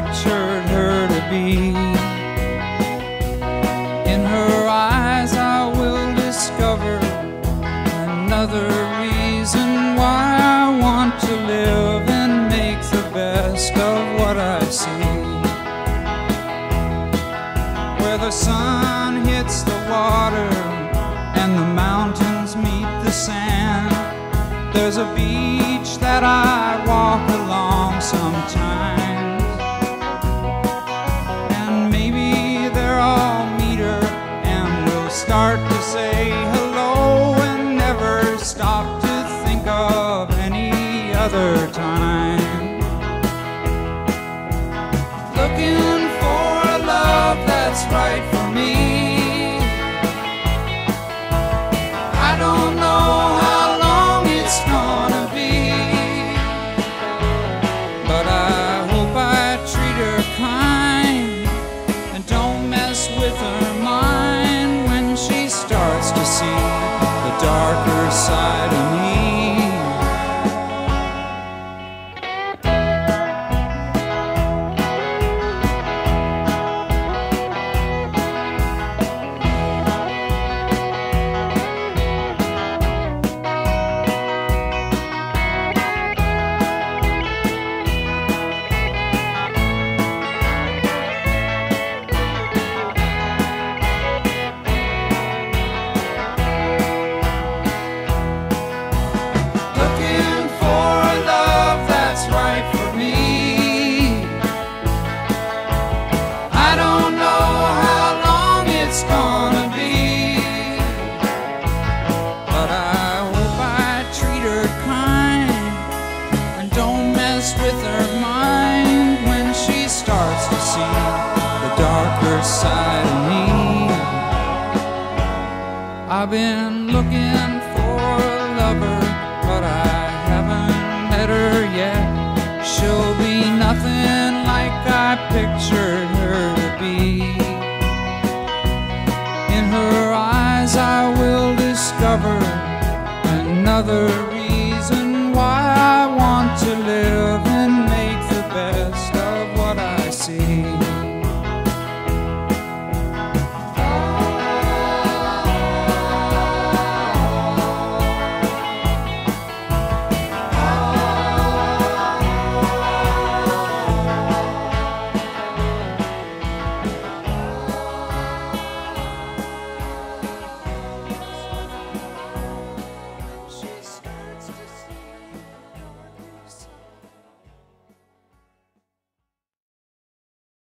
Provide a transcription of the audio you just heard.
pictured her to be. In her eyes, I will discover another reason why I want to live and make the best of what I see. Where the sun hits the water and the mountains meet the sand, there's a beach that I walk start to say hello and never stop to think of any other time. Looking for a love that's right the darker side of me. I've been looking for a lover, but I haven't met her yet. She'll be nothing like I pictured her to be. In her eyes, I will discover another